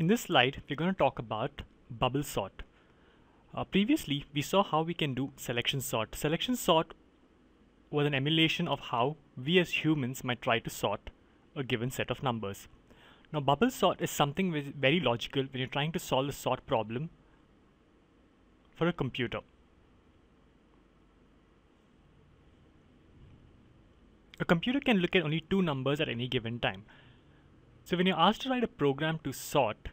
In this slide, we're going to talk about bubble sort. Uh, previously, we saw how we can do selection sort. Selection sort was an emulation of how we as humans might try to sort a given set of numbers. Now, bubble sort is something very logical when you're trying to solve a sort problem for a computer. A computer can look at only two numbers at any given time. So when you're asked to write a program to sort,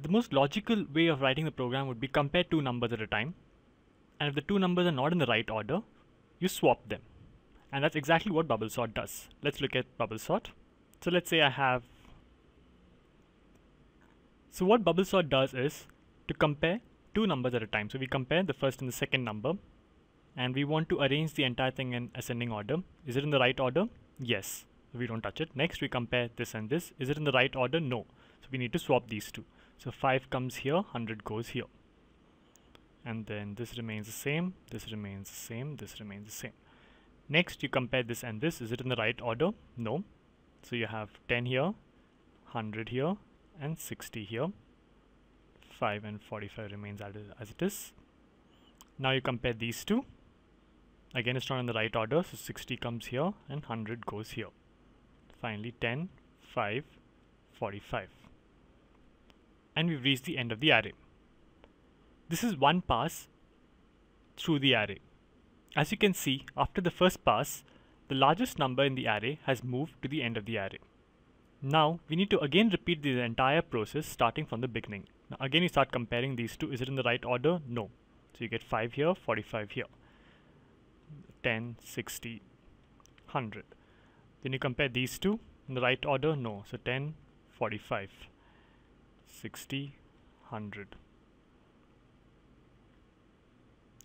the most logical way of writing the program would be compare two numbers at a time. And if the two numbers are not in the right order, you swap them. And that's exactly what bubble sort does. Let's look at bubble sort. So let's say I have so what bubble sort does is to compare two numbers at a time. So we compare the first and the second number and we want to arrange the entire thing in ascending order. Is it in the right order? Yes we don't touch it. Next we compare this and this. Is it in the right order? No. So we need to swap these two. So 5 comes here, 100 goes here. And then this remains the same, this remains the same, this remains the same. Next you compare this and this. Is it in the right order? No. So you have 10 here, 100 here, and 60 here. 5 and 45 remains as it is. Now you compare these two. Again, it's not in the right order, so 60 comes here and 100 goes here finally 10, 5, 45. And we've reached the end of the array. This is one pass through the array. As you can see, after the first pass, the largest number in the array has moved to the end of the array. Now, we need to again repeat the entire process starting from the beginning. Now, again, you start comparing these two. Is it in the right order? No. So you get 5 here, 45 here. 10, 60, 100. Then you compare these two in the right order? No. So 10, 45, 60, 100.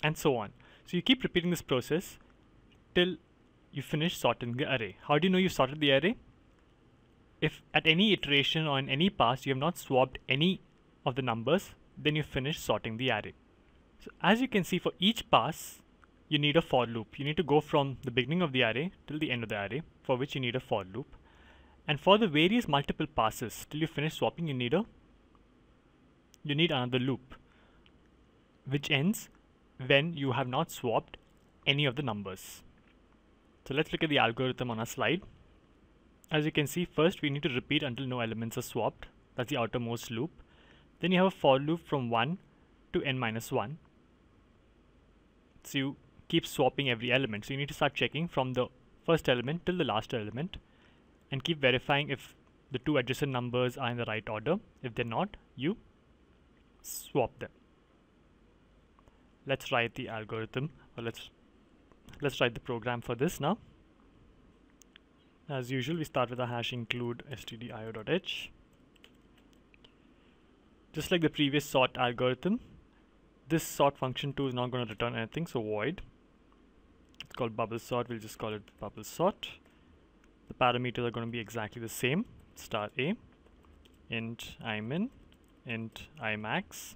And so on. So you keep repeating this process till you finish sorting the array. How do you know you sorted the array? If at any iteration or in any pass you have not swapped any of the numbers, then you finish sorting the array. So as you can see for each pass, you need a for loop. You need to go from the beginning of the array till the end of the array, for which you need a for loop. And for the various multiple passes till you finish swapping, you need a you need another loop, which ends when you have not swapped any of the numbers. So let's look at the algorithm on our slide. As you can see, first we need to repeat until no elements are swapped. That's the outermost loop. Then you have a for loop from 1 to n minus 1. So you keep swapping every element. So you need to start checking from the first element till the last element and keep verifying if the two adjacent numbers are in the right order. If they're not, you swap them. Let's write the algorithm or let's let's write the program for this now. As usual, we start with a hash include stdio.h. Just like the previous sort algorithm, this sort function 2 is not going to return anything, so void it's called bubble sort we'll just call it bubble sort. The parameters are going to be exactly the same star a int imin int imax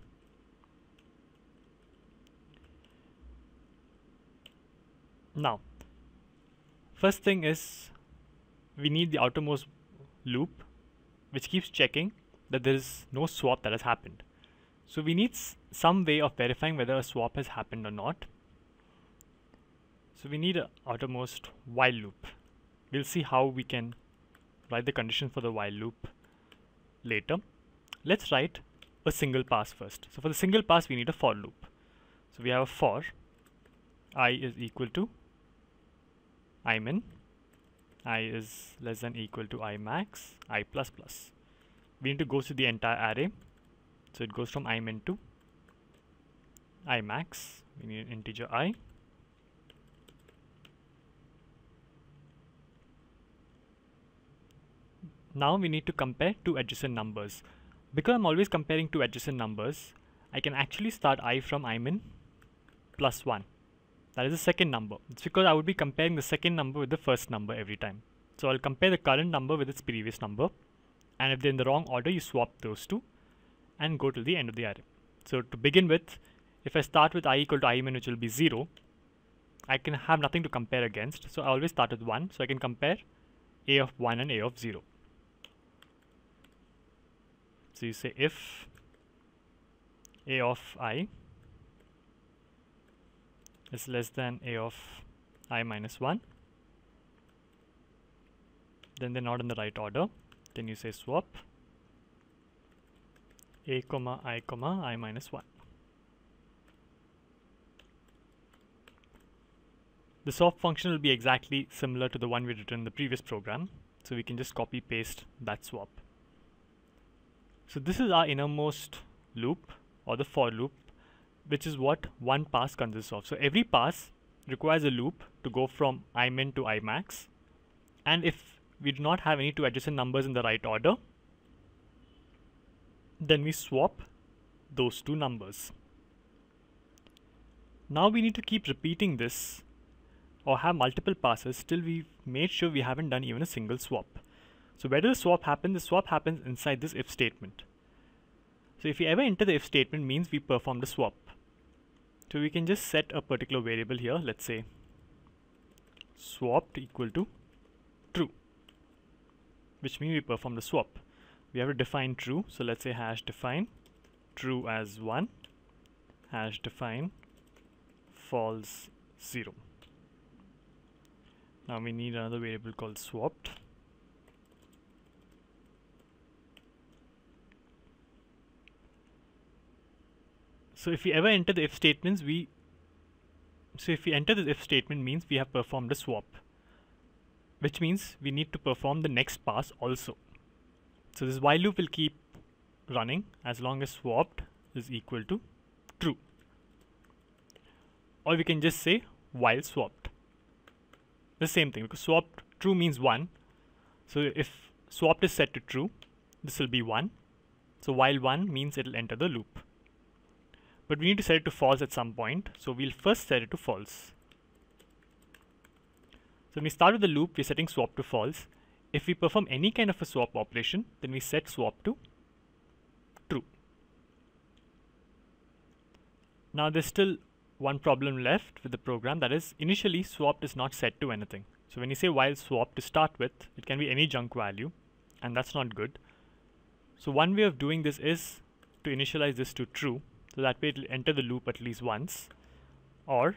now first thing is we need the outermost loop which keeps checking that there is no swap that has happened. So we need some way of verifying whether a swap has happened or not so we need a outermost while loop. We'll see how we can write the condition for the while loop later. Let's write a single pass first. So for the single pass, we need a for loop. So we have a for i is equal to i min, i is less than equal to i max, i plus plus. We need to go through the entire array. So it goes from i min to i max. We need an integer i Now we need to compare two adjacent numbers. Because I'm always comparing two adjacent numbers, I can actually start i from i min plus 1. That is the second number. It's because I would be comparing the second number with the first number every time. So I'll compare the current number with its previous number. And if they're in the wrong order, you swap those two and go to the end of the array. So to begin with, if I start with i equal to i min, which will be 0, I can have nothing to compare against. So I always start with 1. So I can compare a of 1 and a of 0. So you say if a of i is less than a of i minus 1 then they're not in the right order. Then you say swap. A comma i comma i minus 1 the swap function will be exactly similar to the one we written in the previous program. So we can just copy paste that swap so this is our innermost loop or the for loop which is what one pass consists of. So every pass requires a loop to go from imin to imax and if we do not have any two adjacent numbers in the right order then we swap those two numbers. Now we need to keep repeating this or have multiple passes till we've made sure we haven't done even a single swap. So where does the swap happen? The swap happens inside this if statement. So if we ever enter the if statement means we perform the swap. So we can just set a particular variable here, let's say swapped equal to true, which means we perform the swap. We have to define true, so let's say hash define true as 1, hash define false 0. Now we need another variable called swapped So if we ever enter the if statements, we so if we enter the if statement means we have performed a swap, which means we need to perform the next pass also. So this while loop will keep running as long as swapped is equal to true. Or we can just say while swapped. The same thing because swapped true means 1. So if swapped is set to true, this will be 1. So while 1 means it will enter the loop but we need to set it to false at some point. So we'll first set it to false. So when we start with the loop, we're setting swap to false. If we perform any kind of a swap operation, then we set swap to true. Now there's still one problem left with the program that is initially swapped is not set to anything. So when you say while swap to start with, it can be any junk value and that's not good. So one way of doing this is to initialize this to true so that way it will enter the loop at least once. Or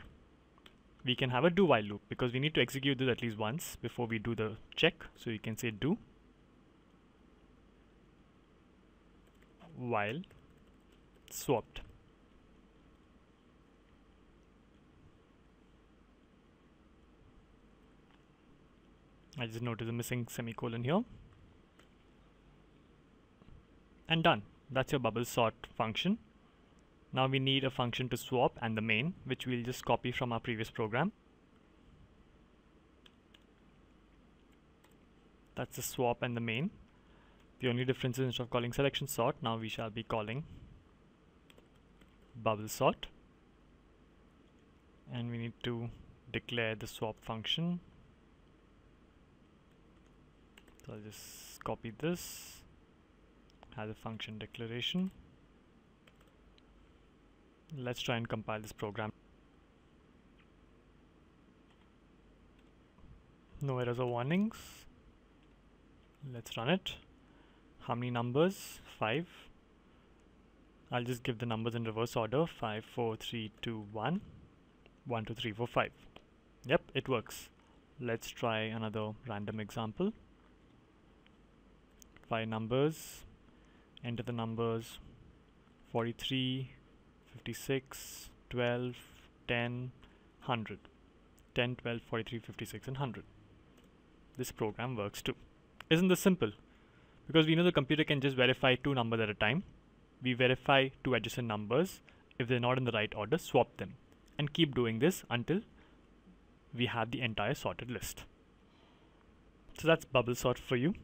we can have a do while loop because we need to execute this at least once before we do the check. So you can say do while swapped. I just noticed a missing semicolon here. And done. That's your bubble sort function. Now we need a function to swap and the main, which we'll just copy from our previous program. That's the swap and the main. The only difference is instead of calling selection sort, now we shall be calling bubble sort. And we need to declare the swap function. So I'll just copy this, have a function declaration. Let's try and compile this program. No errors or warnings. Let's run it. How many numbers? 5. I'll just give the numbers in reverse order. 5, 4, 3, 2, 1. 1, 2, 3, 4, 5. Yep, it works. Let's try another random example. 5 numbers. Enter the numbers 43, 56, 12, 10, 100. 10, 12, 43, 56 and 100. This program works too. Isn't this simple? Because we know the computer can just verify two numbers at a time. We verify two adjacent numbers. If they're not in the right order, swap them. And keep doing this until we have the entire sorted list. So that's bubble sort for you.